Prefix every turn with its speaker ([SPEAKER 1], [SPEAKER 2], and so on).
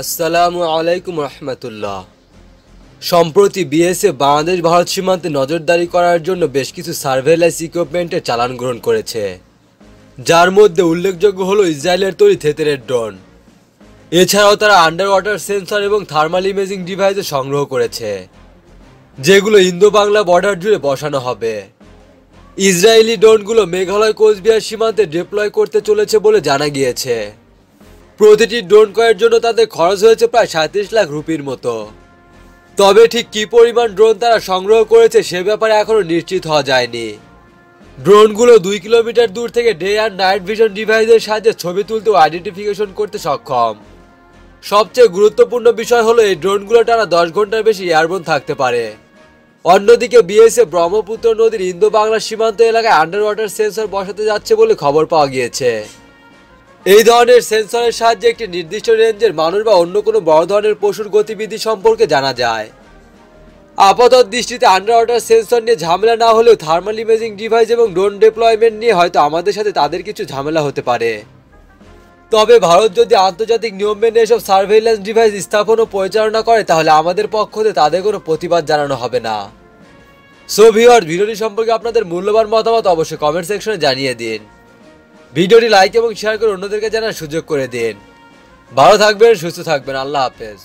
[SPEAKER 1] আসসালামু আলাইকুম রহমতুল্লাহ। সম্প্রতি বিএসএফ বাংলাদেশ ভারত সীমান্তে নজরদারি করার জন্য বেশ কিছু সার্ভেলেন্স ইকুইপমেন্টের চালান গ্রহণ করেছে। যার মধ্যে উল্লেখযোগ্য হলো ইসরায়েলের তৈরি থেতেরের ড্রোন। এছাড়াও তারা আন্ডার ওয়াটার সেন্সর এবং থার্মাল ইমেজিং ডিভাইসও সংগ্রহ করেছে, যেগুলো ইন্দো বাংলা বর্ডার জুড়ে বসানো হবে। ইসরায়েলি ড্রোনগুলো মেঘালয় কোচবিহার সীমান্তে ডিপ্লয় করতে চলেছে বলে জানা গিয়েছে। প্রতিটি ড্রোন ক্রয়ের জন্য তাদের খরচ হয়েছে প্রায় সাঁত্রিশ লাখ রুপির মতো। তবে ঠিক কী পরিমাণ ড্রোন তারা সংগ্রহ করেছে সে ব্যাপারে এখনও নিশ্চিত হওয়া যায়নি। ড্রোনগুলো দুই কিলোমিটার দূর থেকে ডে অ্যান্ড নাইট ভিশন ডিভাইসের সাহায্যে ছবি তুলতে ও আইডেন্টিফিকেশন করতে সক্ষম। সবচেয়ে গুরুত্বপূর্ণ বিষয় হলো এই ড্রোনগুলো টানা দশ ঘণ্টার বেশি এয়ারবোন থাকতে পারে। অন্যদিকে বিএসএ ব্রহ্মপুত্র নদীর ইন্দো বাংলা সীমান্ত এলাকায় আন্ডার ওয়াটার সেন্সর বসাতে যাচ্ছে বলে খবর পাওয়া গিয়েছে। এই ধরনের সেন্সরের সাহায্যে একটি নির্দিষ্ট রেঞ্জের মানুষ বা অন্য কোনো বড় ধরনের পশুর গতিবিধি সম্পর্কে জানা যায়। আপাতত দৃষ্টিতে আন্ডার ওয়াটার সেন্সর নিয়ে ঝামেলা না হলেও থার্মাল ইমেজিং ডিভাইস এবং ড্রোন ডেপ্লয়মেন্ট নিয়ে হয়তো আমাদের সাথে তাদের কিছু ঝামেলা হতে পারে। তবে ভারত যদি আন্তর্জাতিক নিয়ম মেনে এসব সার্ভেইলেন্স ডিভাইস স্থাপন ও পরিচালনা করে, তাহলে আমাদের পক্ষ থেকে তাদের কোনো প্রতিবাদ জানানো হবে না। সো ভিডিওটি সম্পর্কে আপনাদের মূল্যবান মতামত অবশ্যই কমেন্ট সেকশনে জানিয়ে দিন। ভিডিওটি লাইক এবং শেয়ার করে অন্যদেরকে জানার সুযোগ করে দিন। ভালো থাকবেন, সুস্থ থাকবেন। আল্লাহ হাফেজ।